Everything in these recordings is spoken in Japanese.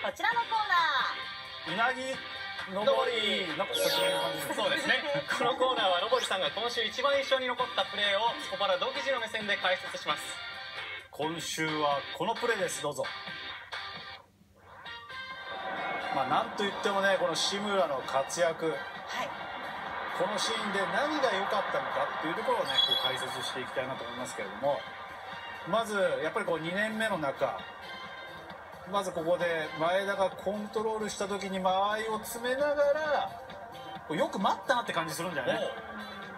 こちらのコーナー。うなぎのぼり。なんか久しぶりな感じ。ですそうですね。このコーナーはのぼりさんが今週一番印象に残ったプレーをスコパラ独自の目線で解説します。今週はこのプレーです。どうぞ。まあなんといってもねこの志村の活躍。はい。このシーンで何が良かったのかっていうところをねこう解説していきたいなと思いますけれども。まずやっぱりこう2年目の中まずここで前田がコントロールした時に間合いを詰めながらよく待ったなって感じするんだよね。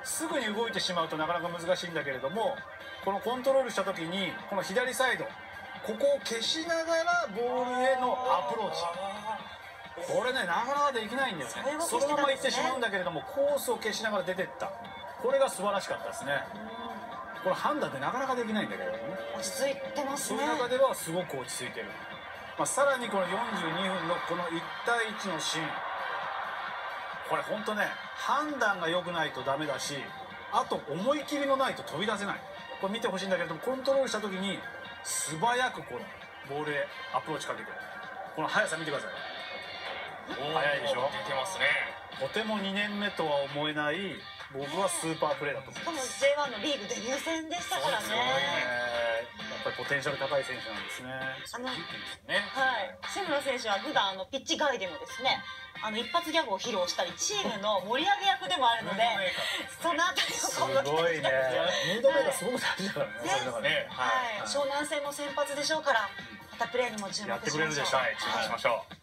すぐに動いてしまうとなかなか難しいんだけれどもこのコントロールした時にこの左サイドここを消しながらボールへのアプローチ。これねなかなかできないんだよそういうねそのまま行ってしまうんだけれどもコースを消しながら出てった。これが素晴らしかったですね。これ判断ってなかなかできないんだけれどもね。落ち着いてますね。その中ではすごく落ち着いてる、まあ、さらにこの42分のこの1対1のシーン。これ本当ね判断が良くないとダメだしあと思い切りのないと飛び出せない。これ見てほしいんだけれどもコントロールした時に素早くこのボールへアプローチかけてこの速さ見てください。早いでしょ？出てますね。とても2年目とは思えない僕はスーパープレーだと思うしかも J1 のリーグデビュー戦でしたからねぱりポテンシャル高い選手なんですね。あのね。はい。志村選手は普段あのピッチ外でもですねあの一発ギャグを披露したりチームの盛り上げ役でもあるのでそのあたりすを今後ごいね。ムードメーカーすごく大事だからね。はい、湘南戦も先発でしょうからまたプレーにも注目しましょう。やってくれるでしょはい。注目しましょう